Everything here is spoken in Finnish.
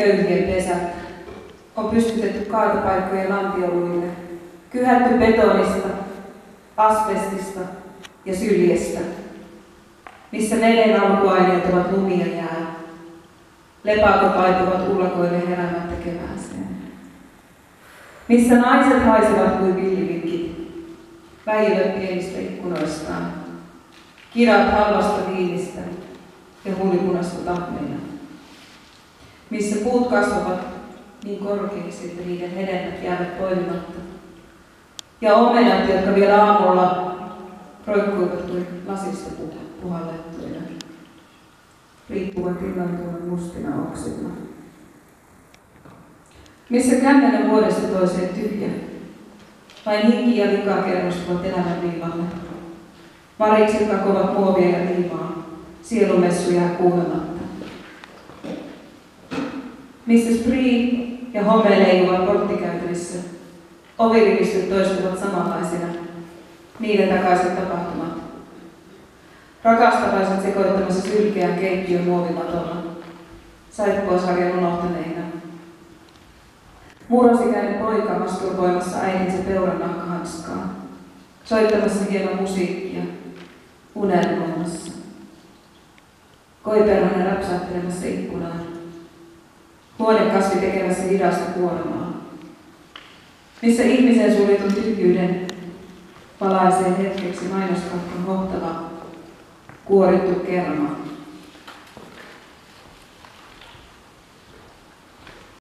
köyhien pesät. On pystytetty kaatopaikkojen lantioluille, kyhätty betonista, asbestista ja syljestä, missä veden alkuaineet ovat lumia jää. Lepakot laipuvat ullakoille heräämättä kevääseen. Missä naiset haisevat kuin villivinkit, väivät pienistä ikkunoistaan, kirat halvasta viinistä ja huulipunasta tahmeina. Missä puut kasvavat niin korkeiksi, että niiden hedelmät jäävät poimimatta. Ja omenat, jotka vielä aamulla roikkuivat kuin lasista puhallettuina, riippuvat illantuun mustina oksilla. Missä kymmenen vuodesta toiseen tyhjä, vain hinki ja vika kerrostuvat elämän viivalle. Varikset kakovat muovia ja liimaa, sielumessu jää kuulematta. Missä spree ja home leijuvat porttikäytävissä, ovirivistöt toistuvat samanlaisina, niiden takaisin tapahtumat. Rakastavaiset sekoittamassa sylkeän keittiön muovimatolla, saippuasarjan unohtaneina. Murrosikäinen poika masturboimassa äitinsä peurannahkahanskaan, soittamassa hieman musiikkia, unelmoimassa. Koiperhonen rapsaattelemassa ikkunaan. Huonekasvi tekemässä hidasta kuolemaa. Missä ihmisen suljetun tyhjyyden palaisee hetkeksi mainoskakkan hohtava kuorittu kerma.